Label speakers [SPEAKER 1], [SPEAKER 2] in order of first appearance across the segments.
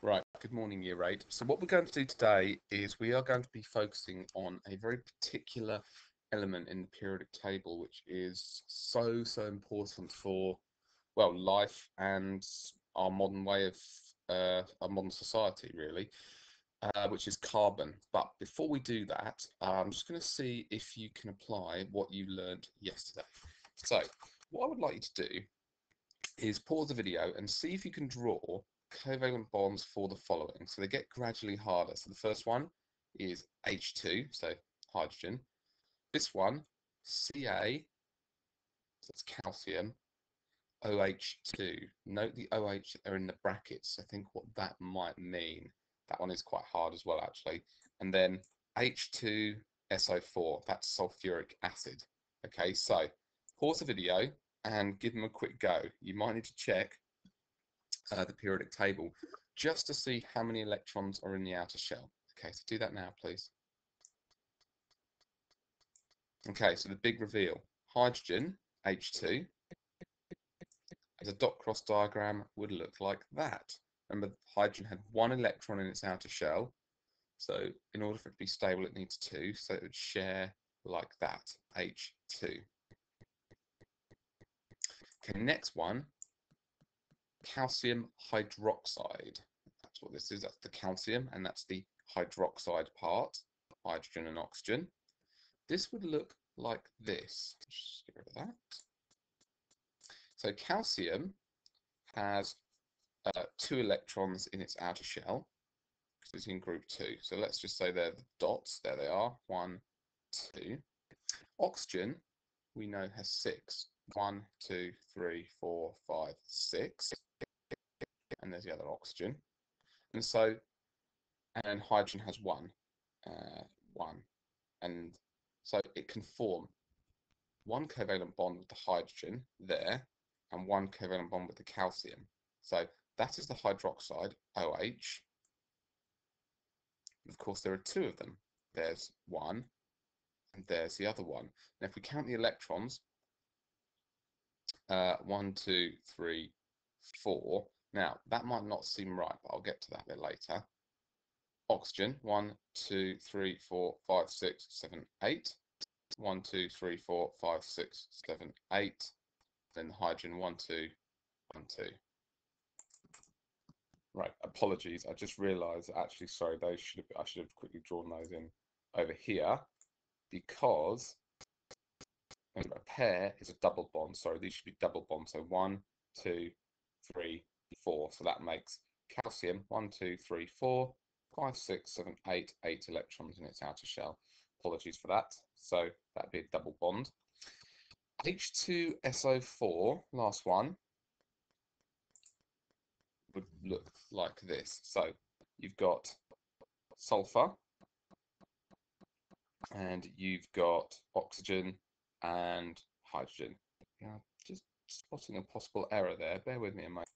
[SPEAKER 1] Right, good morning, Year 8. So what we're going to do today is we are going to be focusing on a very particular element in the periodic table, which is so, so important for, well, life and our modern way of, uh, our modern society, really, uh, which is carbon. But before we do that, I'm just going to see if you can apply what you learned yesterday. So what I would like you to do is pause the video and see if you can draw covalent bonds for the following. So they get gradually harder. So the first one is H2, so hydrogen. This one, Ca, so it's calcium, OH2. Note the OH are in the brackets. I think what that might mean. That one is quite hard as well, actually. And then H2SO4, that's sulfuric acid. Okay, so pause the video and give them a quick go. You might need to check uh, the periodic table just to see how many electrons are in the outer shell. Okay, so do that now, please. Okay, so the big reveal. Hydrogen, H2, as a dot cross diagram would look like that. Remember, hydrogen had one electron in its outer shell. So in order for it to be stable, it needs two. So it would share like that, H2. Okay, next one, calcium hydroxide. That's what this is. That's the calcium, and that's the hydroxide part, hydrogen and oxygen. This would look like this. Just get rid of that. So calcium has uh, two electrons in its outer shell because it's in group two. So let's just say they're the dots. There they are. One, two. Oxygen, we know, has six. One, two, three, four, five, six and there's the other oxygen. And so, and hydrogen has one, uh, one. And so it can form one covalent bond with the hydrogen there and one covalent bond with the calcium. So that is the hydroxide, OH. Of course, there are two of them. There's one and there's the other one. And if we count the electrons, uh, one, two, three, four, now, that might not seem right, but I'll get to that a bit later. Oxygen, one, two, three, four, five, six, seven, eight. One, two, three, four, five, six, seven, eight. Then hydrogen, one, two, one, two. Right, apologies. I just realised actually, sorry, those should have I should have quickly drawn those in over here because a pair is a double bond. Sorry, these should be double bonds. So one, two, three, four. So that makes calcium one, two, three, four, five, six, seven, eight, eight electrons in its outer shell. Apologies for that. So that'd be a double bond. H2SO4, last one, would look like this. So you've got sulfur and you've got oxygen and hydrogen. Yeah, just spotting a possible error there. Bear with me a moment.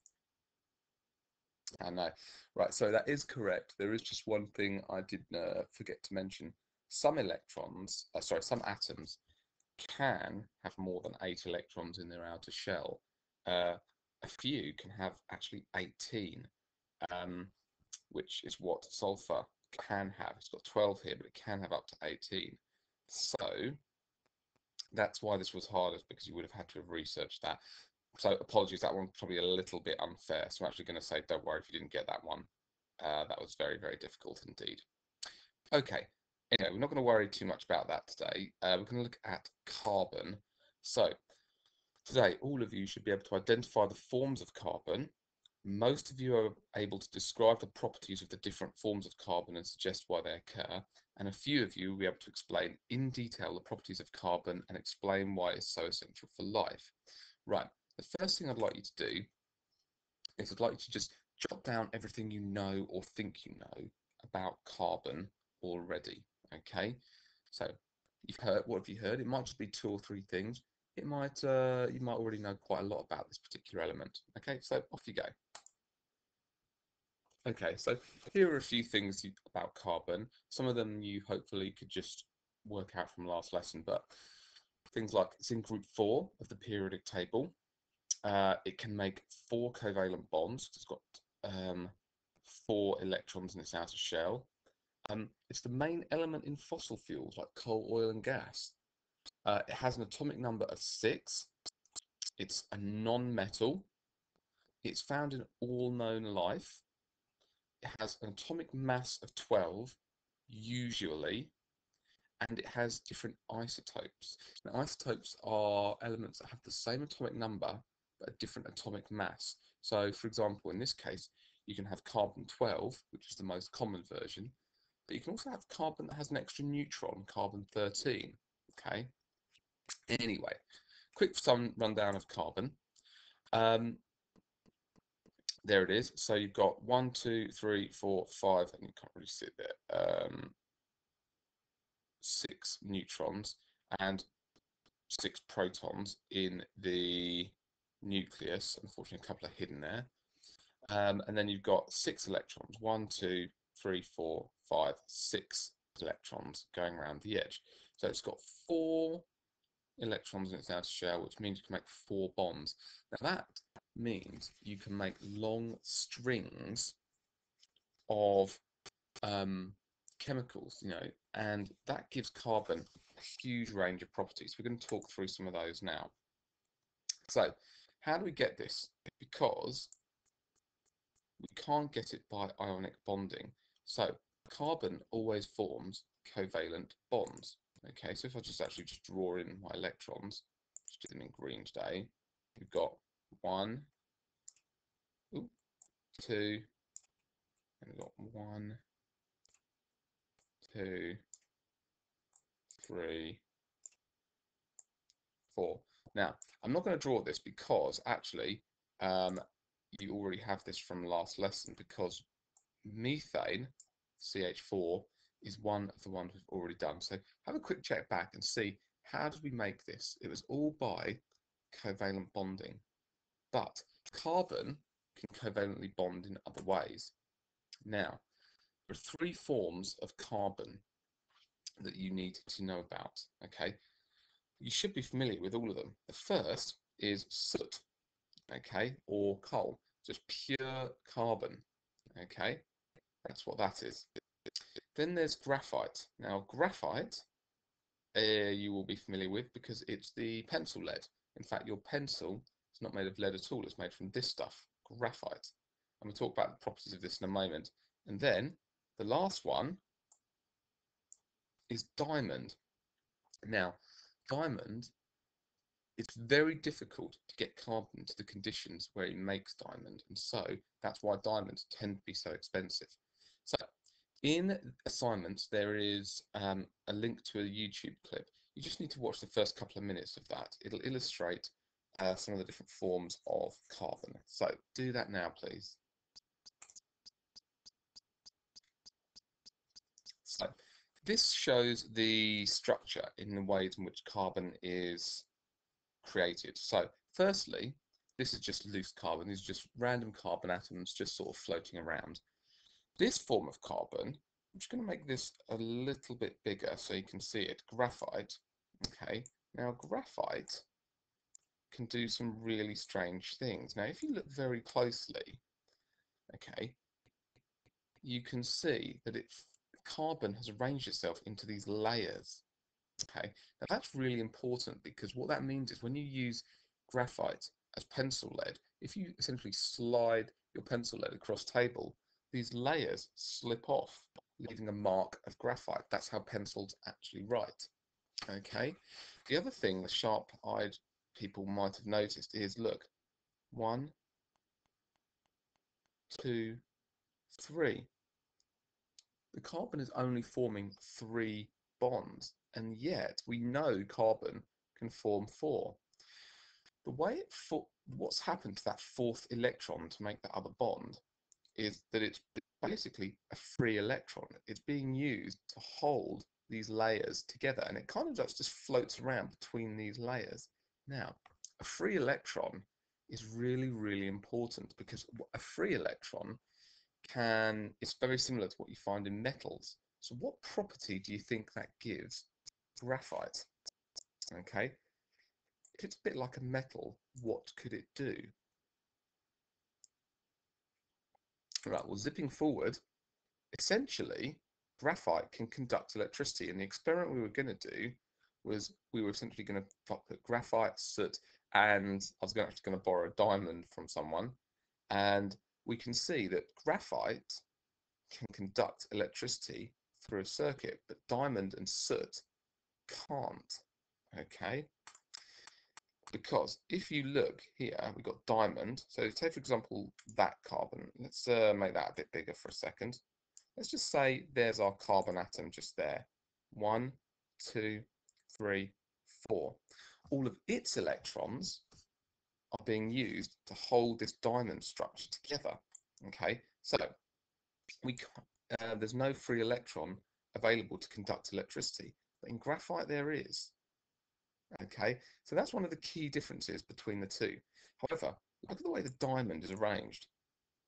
[SPEAKER 1] I know. Right, so that is correct. There is just one thing I did uh, forget to mention. Some electrons, uh, sorry, some atoms can have more than eight electrons in their outer shell. Uh, a few can have actually 18, um, which is what sulfur can have. It's got 12 here, but it can have up to 18. So that's why this was hard, because you would have had to have researched that. So apologies, that one's probably a little bit unfair. So I'm actually going to say, don't worry if you didn't get that one. Uh, that was very, very difficult indeed. Okay, anyway, we're not going to worry too much about that today. Uh, we're going to look at carbon. So today, all of you should be able to identify the forms of carbon. Most of you are able to describe the properties of the different forms of carbon and suggest why they occur. And a few of you will be able to explain in detail the properties of carbon and explain why it's so essential for life. Right, the first thing I'd like you to do is I'd like you to just jot down everything you know or think you know about carbon already. Okay, so you've heard what have you heard? It might just be two or three things. It might uh, you might already know quite a lot about this particular element. Okay, so off you go. Okay, so here are a few things about carbon. Some of them you hopefully could just work out from last lesson, but things like it's in group four of the periodic table. Uh, it can make four covalent bonds. It's got um, four electrons in its outer shell. Um, it's the main element in fossil fuels like coal, oil, and gas. Uh, it has an atomic number of six. It's a non-metal. It's found in all known life. It has an atomic mass of 12, usually, and it has different isotopes. Now, isotopes are elements that have the same atomic number a different atomic mass. So, for example, in this case, you can have carbon 12, which is the most common version, but you can also have carbon that has an extra neutron, carbon 13. Okay. Anyway, quick some rundown of carbon. Um, there it is. So you've got one, two, three, four, five, and you can't really see it there. Um, six neutrons and six protons in the nucleus. Unfortunately, a couple are hidden there. Um, and then you've got six electrons. One, two, three, four, five, six electrons going around the edge. So it's got four electrons in its outer shell, which means you can make four bonds. Now that means you can make long strings of um, chemicals, you know, and that gives carbon a huge range of properties. We're going to talk through some of those now. So, how do we get this? Because we can't get it by ionic bonding. So, carbon always forms covalent bonds. Okay, so if I just actually just draw in my electrons, just do them in green today, we've got one, ooh, two, and we've got one, two, three, four. Now, I'm not going to draw this because actually um, you already have this from last lesson because methane, CH4, is one of the ones we've already done. So have a quick check back and see how did we make this? It was all by covalent bonding. But carbon can covalently bond in other ways. Now, there are three forms of carbon that you need to know about, okay? You should be familiar with all of them. The first is soot, okay, or coal, just pure carbon, okay? That's what that is. Then there's graphite. Now, graphite uh, you will be familiar with because it's the pencil lead. In fact, your pencil is not made of lead at all. It's made from this stuff, graphite. And we'll talk about the properties of this in a moment. And then the last one is diamond. Now, diamond, it's very difficult to get carbon to the conditions where it makes diamond. And so that's why diamonds tend to be so expensive. So in assignments, there is um, a link to a YouTube clip. You just need to watch the first couple of minutes of that. It'll illustrate uh, some of the different forms of carbon. So do that now, please. So this shows the structure in the ways in which carbon is created. So firstly, this is just loose carbon. These are just random carbon atoms just sort of floating around. This form of carbon, I'm just going to make this a little bit bigger so you can see it. Graphite. Okay, now graphite can do some really strange things. Now, if you look very closely, okay, you can see that it carbon has arranged itself into these layers. Okay, now that's really important because what that means is when you use graphite as pencil lead, if you essentially slide your pencil lead across table, these layers slip off, leaving a mark of graphite. That's how pencils actually write. Okay. The other thing the sharp-eyed people might have noticed is, look, one, two, three. The carbon is only forming three bonds, and yet we know carbon can form four. The way it what's happened to that fourth electron to make that other bond is that it's basically a free electron. It's being used to hold these layers together and it kind of just, just floats around between these layers. Now, a free electron is really, really important because a free electron can, it's very similar to what you find in metals. So what property do you think that gives graphite? Okay, if it's a bit like a metal, what could it do? Right, well, zipping forward, essentially, graphite can conduct electricity. And the experiment we were going to do was we were essentially going to put graphite, soot, and I was to, going to borrow a diamond from someone. And we can see that graphite can conduct electricity through a circuit, but diamond and soot can't. Okay, because if you look here, we've got diamond. So take, for example, that carbon. Let's uh, make that a bit bigger for a second. Let's just say there's our carbon atom just there. One, two, three, four. All of its electrons are being used to hold this diamond structure together. Okay, so we uh, there's no free electron available to conduct electricity, but in graphite there is. Okay, so that's one of the key differences between the two. However, look at the way the diamond is arranged.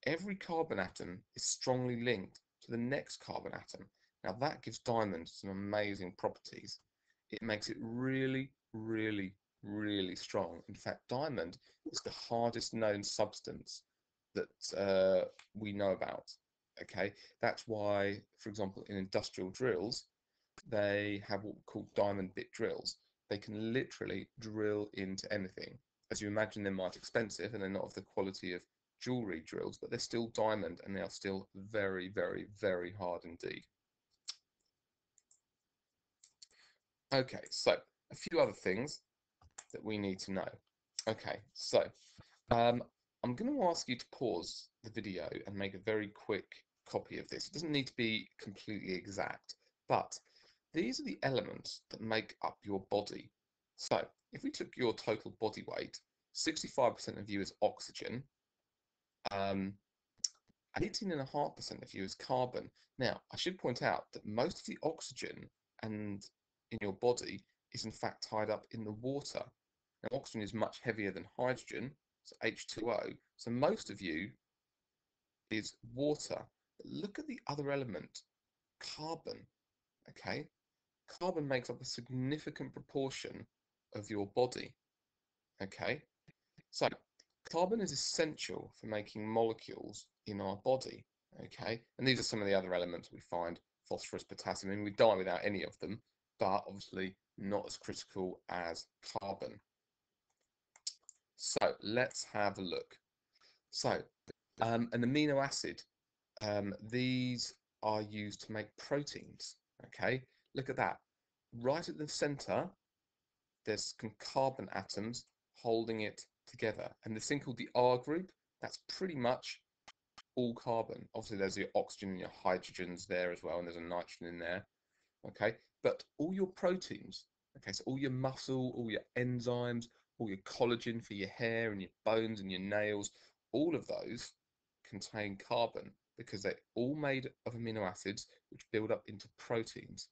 [SPEAKER 1] Every carbon atom is strongly linked to the next carbon atom. Now that gives diamond some amazing properties. It makes it really, really, strong. In fact, diamond is the hardest known substance that uh, we know about. Okay, that's why, for example, in industrial drills, they have what we call diamond bit drills they can literally drill into anything. As you imagine, they're quite expensive and they're not of the quality of jewelry drills, but they're still diamond and they are still very, very, very hard indeed. Okay, so a few other things that we need to know. Okay, so um, I'm going to ask you to pause the video and make a very quick copy of this. It doesn't need to be completely exact, but these are the elements that make up your body. So if we took your total body weight, 65% of you is oxygen, um, 18.5% of you is carbon. Now, I should point out that most of the oxygen and in your body is in fact tied up in the water. Now, oxygen is much heavier than hydrogen, so H2O. So most of you is water. But look at the other element, carbon. Okay, carbon makes up a significant proportion of your body. Okay, so carbon is essential for making molecules in our body. Okay, and these are some of the other elements we find phosphorus, potassium, and we die without any of them, but obviously not as critical as carbon. So let's have a look. So um, an amino acid, um, these are used to make proteins. Okay, Look at that. Right at the center, there's some carbon atoms holding it together. And this thing called the R group, that's pretty much all carbon. Obviously, there's your oxygen and your hydrogens there as well, and there's a nitrogen in there. Okay, but all your proteins, okay, so all your muscle, all your enzymes, all your collagen for your hair and your bones and your nails, all of those contain carbon because they're all made of amino acids which build up into proteins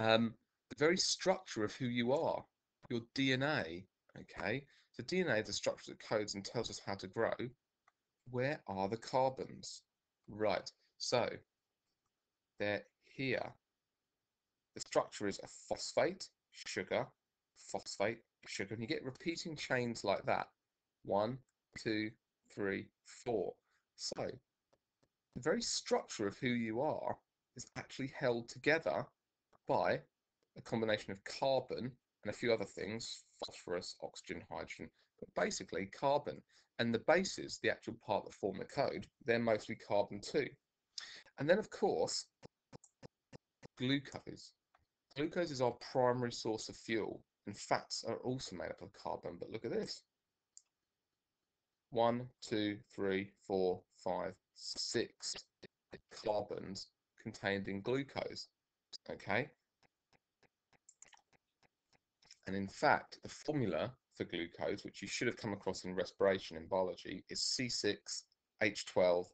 [SPEAKER 1] um, the very structure of who you are, your DNA. Okay, so DNA is the structure that codes and tells us how to grow. Where are the carbons? Right, so they're here. The structure is a phosphate, sugar, phosphate, sugar, and you get repeating chains like that. One, two, three, four. So the very structure of who you are is actually held together by a combination of carbon and a few other things, phosphorus, oxygen, hydrogen, but basically carbon. And the bases, the actual part that form the code, they're mostly carbon too. And then, of course, glucose. Glucose is our primary source of fuel, and fats are also made up of carbon. But look at this one, two, three, four, five, six carbons contained in glucose. Okay, and in fact, the formula for glucose, which you should have come across in respiration in biology, is C6H12O6.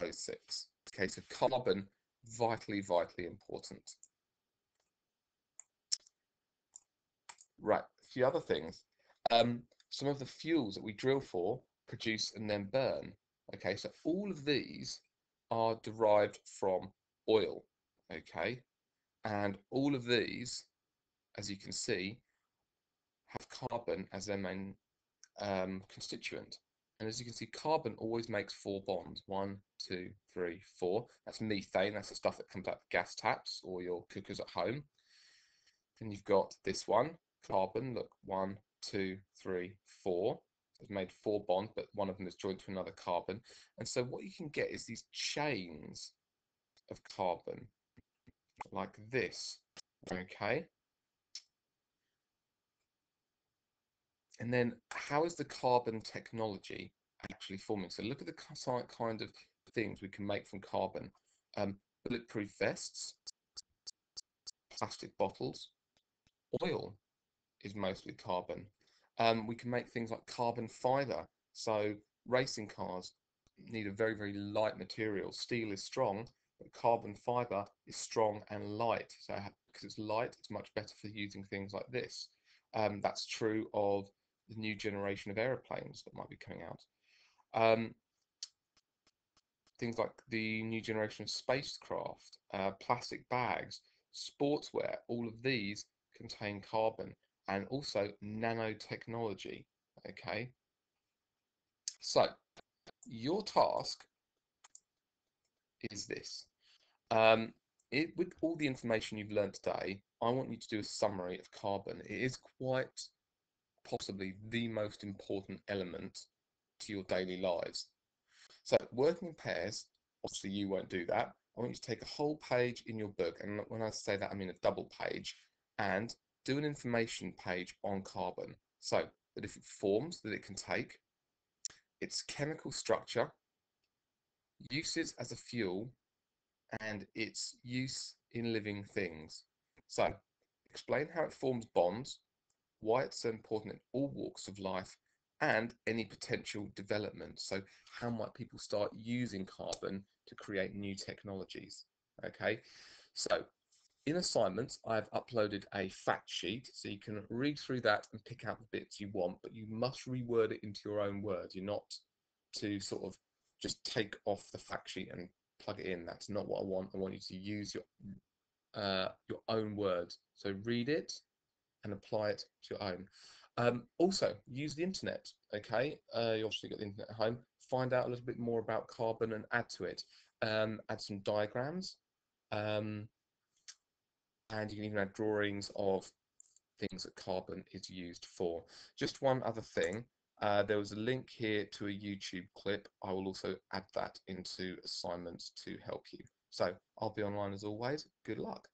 [SPEAKER 1] Okay, so carbon, vitally, vitally important. Right, a few other things. Um, some of the fuels that we drill for produce and then burn. Okay, so all of these are derived from oil. Okay, and all of these, as you can see, have carbon as their main um, constituent. And as you can see, carbon always makes four bonds. One, two, three, four. That's methane. That's the stuff that comes out of gas taps or your cookers at home. Then you've got this one, carbon. Look, one, two, three, four. It's made four bonds, but one of them is joined to another carbon. And so what you can get is these chains of carbon like this. Okay. And then how is the carbon technology actually forming? So look at the kind of things we can make from carbon. Um, bulletproof vests, plastic bottles, oil is mostly carbon. Um, we can make things like carbon fiber. So racing cars need a very, very light material. Steel is strong, but carbon fiber is strong and light. So because it's light, it's much better for using things like this. Um, that's true of the new generation of aeroplanes that might be coming out. Um, things like the new generation of spacecraft, uh, plastic bags, sportswear, all of these contain carbon and also nanotechnology. Okay. So your task is this. Um, it, with all the information you've learned today, I want you to do a summary of carbon. It is quite possibly the most important element to your daily lives. So working in pairs, obviously you won't do that. I want you to take a whole page in your book, and when I say that, I mean a double page, and do an information page on carbon. So the different forms that it can take, its chemical structure, uses as a fuel, and its use in living things. So explain how it forms bonds, why it's so important in all walks of life, and any potential development. So how might people start using carbon to create new technologies? Okay, so in assignments, I've uploaded a fact sheet, so you can read through that and pick out the bits you want, but you must reword it into your own words. You're not to sort of just take off the fact sheet and plug it in. That's not what I want. I want you to use your uh, your own words. So read it and apply it to your own. Um, also, use the internet. Okay, uh, you obviously got the internet at home. Find out a little bit more about carbon and add to it. Um, add some diagrams. Um, and you can even add drawings of things that carbon is used for. Just one other thing, uh, there was a link here to a YouTube clip. I will also add that into assignments to help you. So I'll be online as always. Good luck.